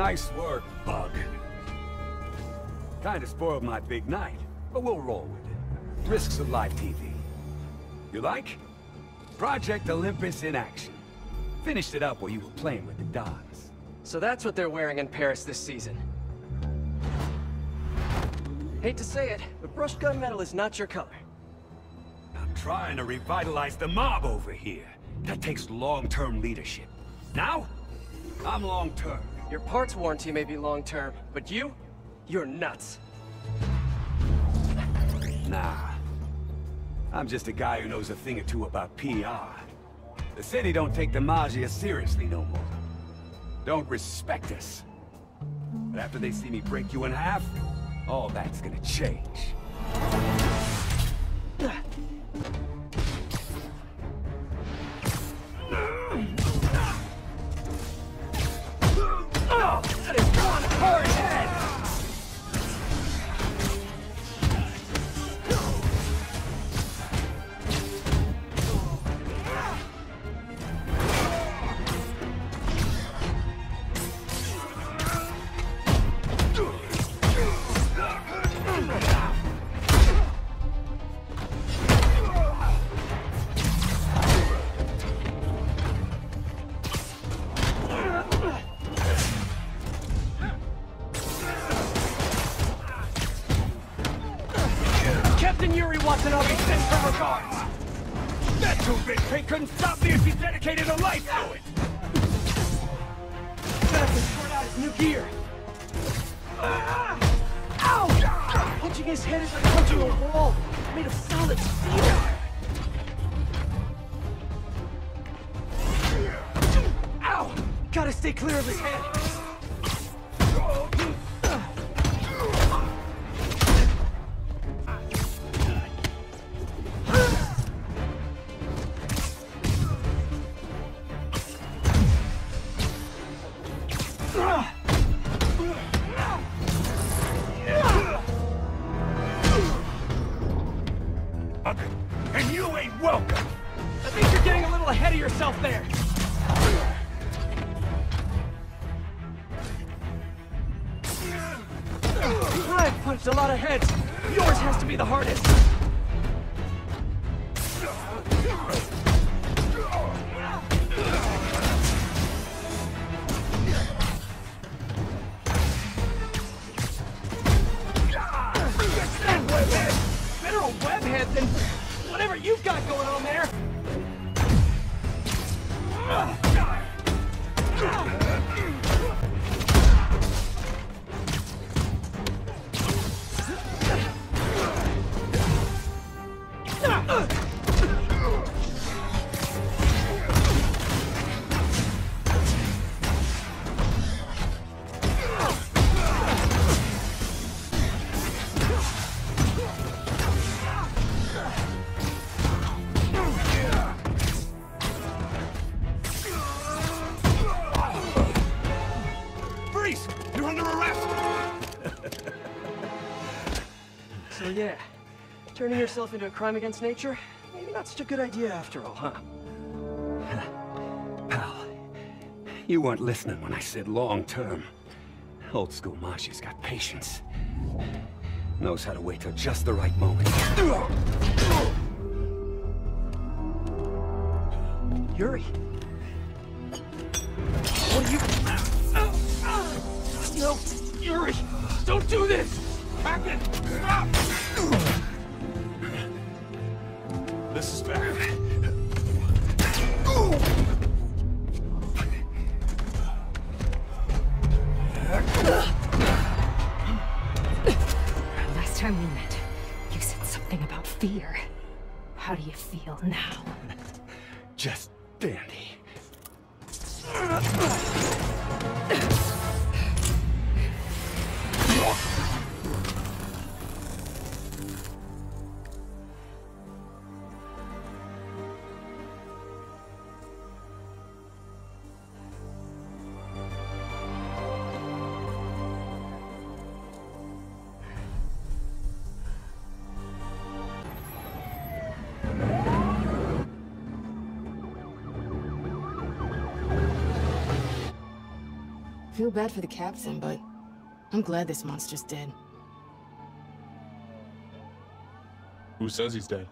Nice work, Bug. Kinda spoiled my big night, but we'll roll with it. Risks of live TV. You like? Project Olympus in action. Finished it up while you were playing with the dogs. So that's what they're wearing in Paris this season. Hate to say it, but brushed gunmetal is not your color. I'm trying to revitalize the mob over here. That takes long-term leadership. Now, I'm long-term. Your parts warranty may be long-term, but you? You're nuts. Nah. I'm just a guy who knows a thing or two about PR. The city don't take the Maggia seriously no more. Don't respect us. But after they see me break you in half, all that's gonna change. Sends her regards! That two-bit pig couldn't stop me if he dedicated a life to it! Have to sort out his new gear. Ow! Punching his head is like punching a wall, made of solid steel. Ow! Gotta stay clear of his head. And you ain't welcome! I think you're getting a little ahead of yourself there. I've punched a lot of heads. Yours has to be the hardest. A webhead than whatever you've got going on there. Freeze! Under arrest! So yeah, turning yourself into a crime against nature, maybe not such a good idea after all, huh? Pal, you weren't listening when I said long-term. Old school Maggia's got patience. Knows how to wait till just the right moment. Yuri. What are you... No, Yuri! Don't do this! Back it! Stop! This is bad. Last time we met, you said something about fear. How do you feel now? Just dandy. Feel bad for the captain, but I'm glad this monster's dead. Who says he's dead?